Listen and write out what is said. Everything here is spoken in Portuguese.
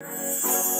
Música